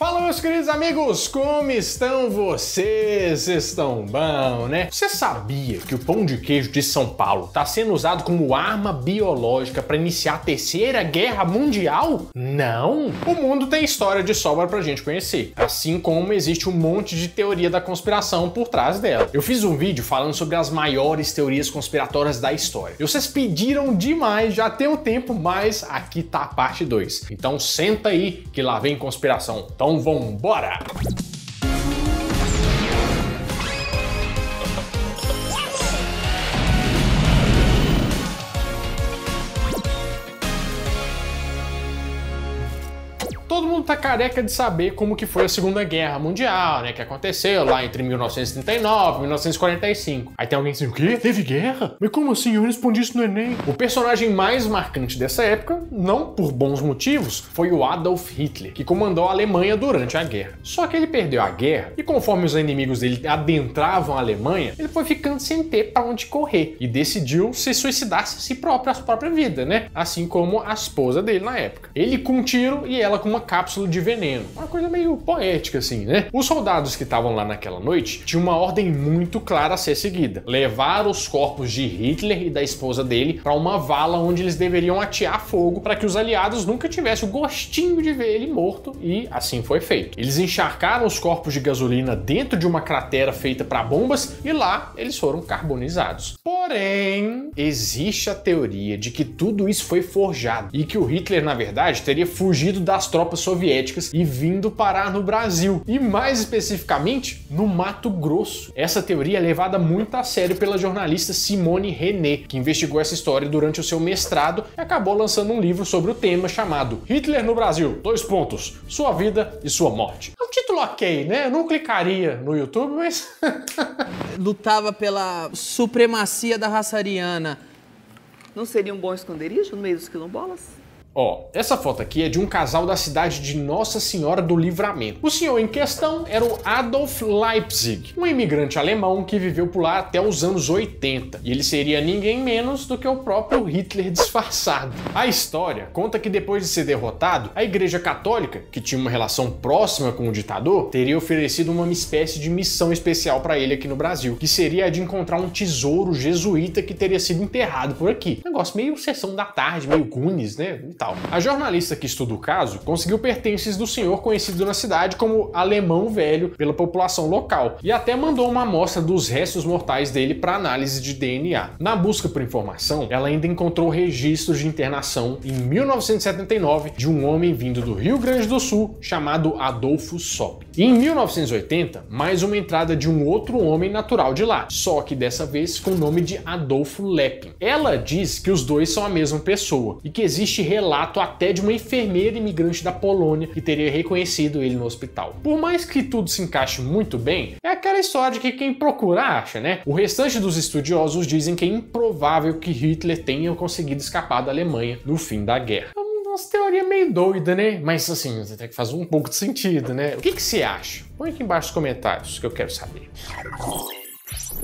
Fala meus queridos amigos, como estão vocês? Estão bom, né? Você sabia que o pão de queijo de São Paulo está sendo usado como arma biológica para iniciar a terceira guerra mundial? Não! O mundo tem história de sobra pra gente conhecer, assim como existe um monte de teoria da conspiração por trás dela. Eu fiz um vídeo falando sobre as maiores teorias conspiratórias da história. E vocês pediram demais, já tem um tempo, mas aqui tá a parte 2. Então senta aí que lá vem conspiração. Então então vambora! Todo mundo tá careca de saber como que foi a Segunda Guerra Mundial, né? Que aconteceu lá entre 1939 e 1945. Aí tem alguém assim, o quê? Teve guerra? Mas como assim? Eu respondi isso no Enem. O personagem mais marcante dessa época, não por bons motivos, foi o Adolf Hitler, que comandou a Alemanha durante a guerra. Só que ele perdeu a guerra e conforme os inimigos dele adentravam a Alemanha, ele foi ficando sem ter para onde correr e decidiu se suicidar-se a si próprio, a sua própria vida, né? Assim como a esposa dele na época. Ele com um tiro e ela com uma cápsula de veneno. Uma coisa meio poética, assim, né? Os soldados que estavam lá naquela noite tinham uma ordem muito clara a ser seguida: levar os corpos de Hitler e da esposa dele para uma vala onde eles deveriam atear fogo para que os aliados nunca tivessem o gostinho de ver ele morto, e assim foi feito. Eles encharcaram os corpos de gasolina dentro de uma cratera feita para bombas e lá eles foram carbonizados. Porém, existe a teoria de que tudo isso foi forjado e que o Hitler, na verdade, teria fugido das tropas tropas soviéticas e vindo parar no Brasil, e mais especificamente no Mato Grosso. Essa teoria é levada muito a sério pela jornalista Simone René, que investigou essa história durante o seu mestrado e acabou lançando um livro sobre o tema chamado Hitler no Brasil: dois pontos, sua vida e sua morte. É um título ok, né? Eu não clicaria no YouTube, mas lutava pela supremacia da raça ariana. Não seria um bom esconderijo no meio dos quilombolas? Ó, essa foto aqui é de um casal da cidade de Nossa Senhora do Livramento. O senhor em questão era o Adolf Leipzig, um imigrante alemão que viveu por lá até os anos 80. E ele seria ninguém menos do que o próprio Hitler disfarçado. A história conta que depois de ser derrotado, a Igreja Católica, que tinha uma relação próxima com o ditador, teria oferecido uma espécie de missão especial para ele aqui no Brasil, que seria a de encontrar um tesouro jesuíta que teria sido enterrado por aqui. Negócio meio sessão da tarde, meio Gunis, né? Tal. A jornalista que estuda o caso conseguiu pertences do senhor conhecido na cidade como Alemão Velho pela população local e até mandou uma amostra dos restos mortais dele para análise de DNA. Na busca por informação, ela ainda encontrou registros de internação em 1979 de um homem vindo do Rio Grande do Sul chamado Adolfo Sop. E em 1980, mais uma entrada de um outro homem natural de lá, só que dessa vez com o nome de Adolfo Lepin. Ela diz que os dois são a mesma pessoa e que existe relato relato até de uma enfermeira imigrante da Polônia que teria reconhecido ele no hospital. Por mais que tudo se encaixe muito bem, é aquela história de que quem procura acha, né? O restante dos estudiosos dizem que é improvável que Hitler tenha conseguido escapar da Alemanha no fim da guerra umas teorias meio doida, né? Mas assim, até que faz um pouco de sentido, né? O que, que você acha? Põe aqui embaixo nos comentários que eu quero saber.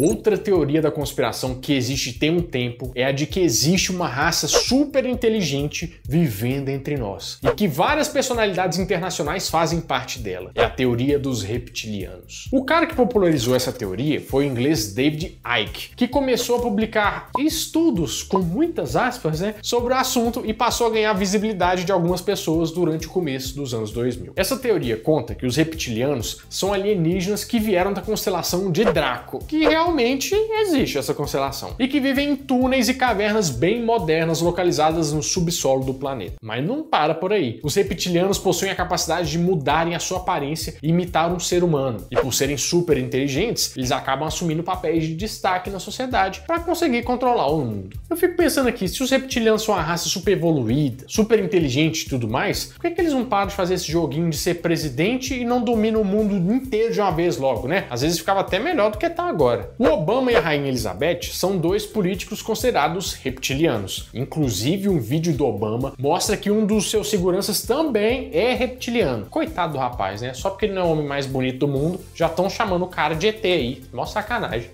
Outra teoria da conspiração que existe tem um tempo é a de que existe uma raça super inteligente vivendo entre nós e que várias personalidades internacionais fazem parte dela. É a teoria dos reptilianos. O cara que popularizou essa teoria foi o inglês David Icke, que começou a publicar estudos com muitas aspas, né, sobre o assunto e passou a ganhar visibilidade de algumas pessoas durante o começo dos anos 2000. Essa teoria conta que os reptilianos são alienígenas que vieram da constelação de Draco, que realmente existe essa constelação e que vivem em túneis e cavernas bem modernas localizadas no subsolo do planeta. Mas não para por aí. Os reptilianos possuem a capacidade de mudarem a sua aparência e imitar um ser humano. E por serem super inteligentes, eles acabam assumindo papéis de destaque na sociedade para conseguir controlar o mundo. Eu fico pensando aqui, se os reptilianos são uma raça super evoluída, super inteligente e tudo mais, por que, que eles não param de fazer esse joguinho de ser presidente e não dominam o mundo inteiro de uma vez logo, né? Às vezes ficava até melhor do que tá agora. O Obama e a Rainha Elizabeth são dois políticos considerados reptilianos. Inclusive, um vídeo do Obama mostra que um dos seus seguranças também é reptiliano. Coitado do rapaz, né? Só porque ele não é o homem mais bonito do mundo, já estão chamando o cara de ET aí. Mó sacanagem.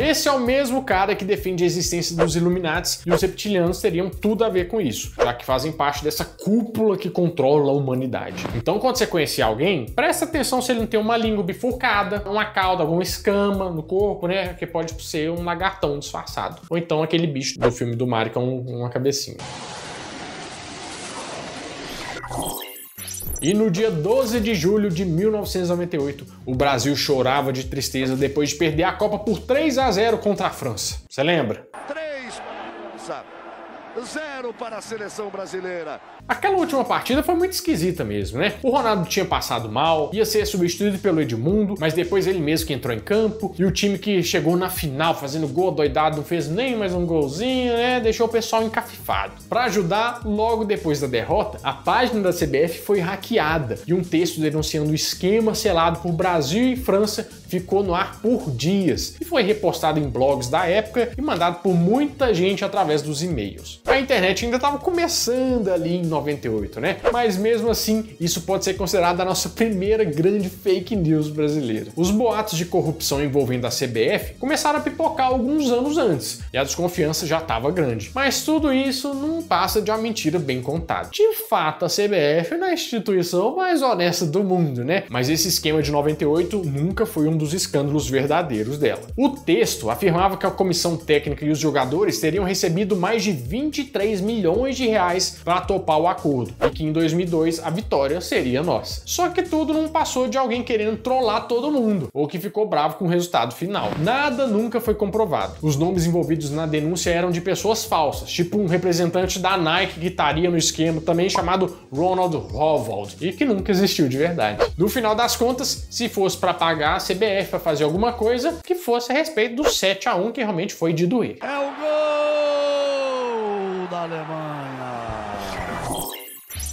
Esse é o mesmo cara que defende a existência dos Illuminati e os reptilianos teriam tudo a ver com isso, já que fazem parte dessa cúpula que controla a humanidade. Então, quando você conhecer alguém, presta atenção se ele não tem uma língua bifurcada, uma cauda, alguma escama no corpo, né? Que pode ser um lagartão disfarçado. Ou então aquele bicho do filme do Mario que é um, uma cabecinha. E no dia 12 de julho de 1998, o Brasil chorava de tristeza depois de perder a Copa por 3 a 0 contra a França. Você lembra? 3 0 para a seleção brasileira. Aquela última partida foi muito esquisita mesmo, né? O Ronaldo tinha passado mal, ia ser substituído pelo Edmundo, mas depois ele mesmo que entrou em campo, e o time que chegou na final fazendo gol doidado não fez nem mais um golzinho, né? Deixou o pessoal encafifado. Para ajudar, logo depois da derrota, a página da CBF foi hackeada e um texto denunciando o esquema selado por Brasil e França ficou no ar por dias e foi repostado em blogs da época e mandado por muita gente através dos e-mails. A internet ainda estava começando ali em 98, né? Mas mesmo assim, isso pode ser considerado a nossa primeira grande fake news brasileira. Os boatos de corrupção envolvendo a CBF começaram a pipocar alguns anos antes e a desconfiança já estava grande. Mas tudo isso não passa de uma mentira bem contada. De fato, a CBF é a instituição mais honesta do mundo, né? Mas esse esquema de 98 nunca foi um dos escândalos verdadeiros dela. O texto afirmava que a comissão técnica e os jogadores teriam recebido mais de 23 milhões de reais para topar o acordo e que em 2002 a vitória seria nossa. Só que tudo não passou de alguém querendo trollar todo mundo ou que ficou bravo com o resultado final. Nada nunca foi comprovado. Os nomes envolvidos na denúncia eram de pessoas falsas, tipo um representante da Nike que estaria no esquema, também chamado Ronald Rovald, e que nunca existiu de verdade. No final das contas, se fosse para pagar a CBF CBF para fazer alguma coisa que fosse a respeito do 7 a 1 que realmente foi de doer. É o gol da Alemanha.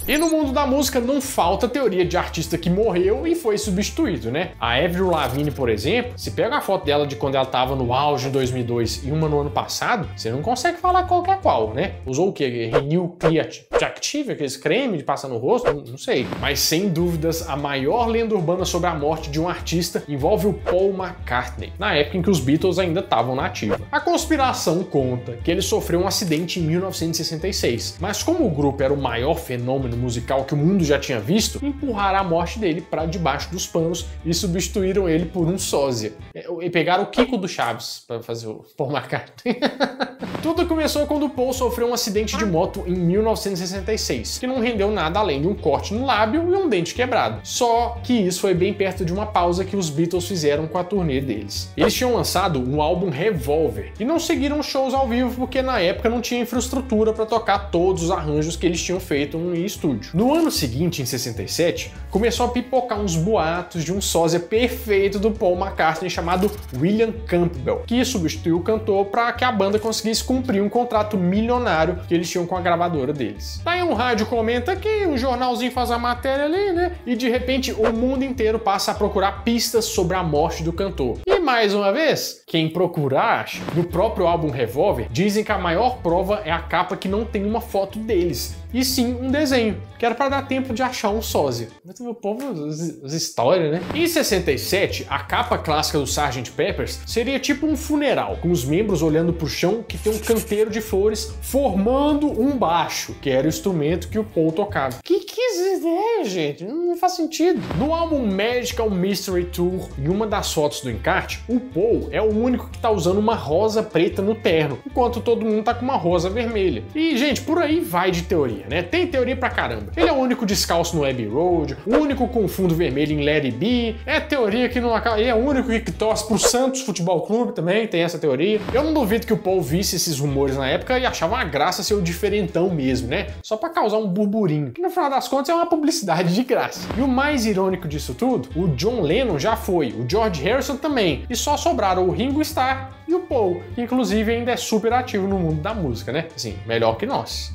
E no mundo da música não falta teoria de artista que morreu e foi substituído, né? A Avril Lavigne, por exemplo, se pega a foto dela de quando ela tava no auge em 2002 e uma no ano passado, você não consegue falar qual é qual, né? Usou o quê? Renew Creative, aqueles creme de passar no rosto? Não, não sei. Mas sem dúvidas, a maior lenda urbana sobre a morte de um artista envolve o Paul McCartney, na época em que os Beatles ainda estavam na ativa. A conspiração conta que ele sofreu um acidente em 1966, mas como o grupo era o maior fenômeno musical que o mundo já tinha visto, empurraram a morte dele para debaixo dos panos e substituíram ele por um sósia. É, e pegaram o Kiko do Chaves para fazer o Paul McCartney. Tudo começou quando Paul sofreu um acidente de moto em 1966, que não rendeu nada além de um corte no lábio e um dente quebrado. Só que isso foi bem perto de uma pausa que os Beatles fizeram com a turnê deles. Eles tinham lançado um álbum Revolver e não seguiram shows ao vivo porque na época não tinha infraestrutura para tocar todos os arranjos que eles tinham feito em estúdio. No ano seguinte, em 67, começou a pipocar uns boatos de um sósia perfeito do Paul McCartney chamado William Campbell, que substituiu o cantor para que a banda conseguisse cumprir um contrato milionário que eles tinham com a gravadora deles. Daí um rádio comenta que um jornalzinho faz a matéria ali, né? E de repente o mundo inteiro passa a procurar pistas sobre a morte do cantor. E mais uma vez, quem procura acha. No próprio álbum Revolver, dizem que a maior prova é a capa que não tem uma foto deles, e sim um desenho, que era para dar tempo de achar um sósia. Mas o povo, as, as histórias, né? Em 67, a capa clássica do Sgt. Peppers seria tipo um funeral, com os membros olhando pro chão que tem um canteiro de flores formando um baixo, que era o instrumento que o Paul tocava. Que que é, gente? Não faz sentido. No álbum Magical Mystery Tour, em uma das fotos do encarte, o Paul é o único que tá usando uma rosa preta no terno, enquanto todo mundo tá com uma rosa vermelha. E, gente, por aí vai de teoria, né? Tem teoria pra caramba. Ele é o único descalço no Abbey Road, o único com fundo vermelho em Larry B. É teoria que não acaba. Ele é o único que torce pro Santos Futebol Clube também, tem essa teoria. Eu não duvido que o Paul visse esses rumores na época e achava uma graça ser o diferentão mesmo, né? Só para causar um burburinho. Que no final das contas é uma publicidade de graça. E o mais irônico disso tudo, o John Lennon já foi, o George Harrison também, e só sobraram o Ringo Starr e o Paul, que inclusive ainda é super ativo no mundo da música, né? Assim, melhor que nós.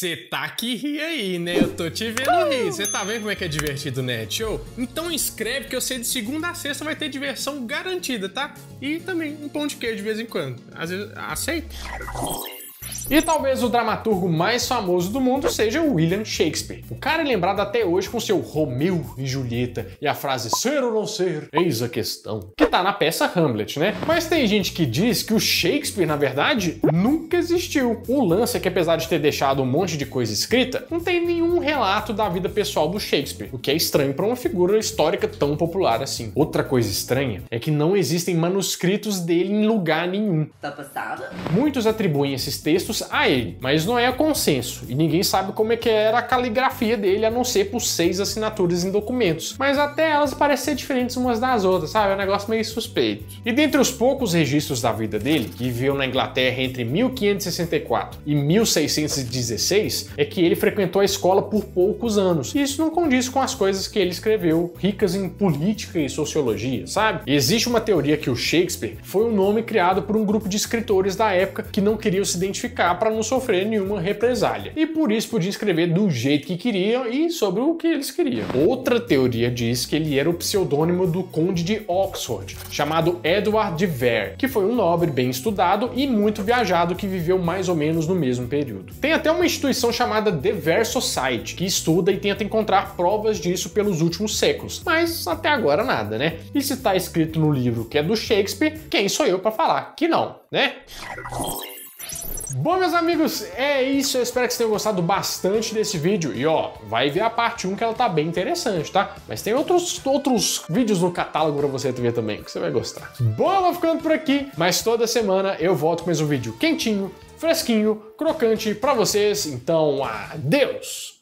Você tá que ri aí, né? Eu tô te vendo rir. Você tá vendo como é que é divertido, né? Show? Então inscreve que eu sei de segunda a sexta vai ter diversão garantida, tá? E também um pão de queijo de vez em quando. Às vezes, aceita. E talvez o dramaturgo mais famoso do mundo seja William Shakespeare. O cara é lembrado até hoje com seu Romeu e Julieta e a frase ser ou não ser, eis a questão, que tá na peça Hamlet, né? Mas tem gente que diz que o Shakespeare, na verdade, nunca existiu. O lance é que apesar de ter deixado um monte de coisa escrita, não tem nenhum relato da vida pessoal do Shakespeare, o que é estranho para uma figura histórica tão popular assim. Outra coisa estranha é que não existem manuscritos dele em lugar nenhum. Tá passada? Muitos atribuem esses textos a ele, mas não é consenso, e ninguém sabe como é que era a caligrafia dele, a não ser por seis assinaturas em documentos. Mas até elas parecem diferentes umas das outras, sabe? É um negócio meio suspeito. E dentre os poucos registros da vida dele, que viveu na Inglaterra entre 1564 e 1616, é que ele frequentou a escola por poucos anos. E isso não condiz com as coisas que ele escreveu, ricas em política e sociologia, sabe? Existe uma teoria que o Shakespeare foi um nome criado por um grupo de escritores da época que não queriam se identificar para não sofrer nenhuma represália. E por isso podia escrever do jeito que queriam e sobre o que eles queriam. Outra teoria diz que ele era o pseudônimo do conde de Oxford, chamado Edward de Vere, que foi um nobre bem estudado e muito viajado que viveu mais ou menos no mesmo período. Tem até uma instituição chamada The Vere Society, que estuda e tenta encontrar provas disso pelos últimos séculos, mas até agora nada, né? E se tá escrito no livro que é do Shakespeare, quem sou eu para falar que não, né? Bom, meus amigos, é isso. Eu espero que vocês tenham gostado bastante desse vídeo. E ó, vai ver a parte 1 que ela tá bem interessante, tá? Mas tem outros, outros vídeos no catálogo pra você ver também, que você vai gostar. Bom, eu vou ficando por aqui, mas toda semana eu volto com mais um vídeo quentinho, fresquinho, crocante pra vocês. Então, adeus!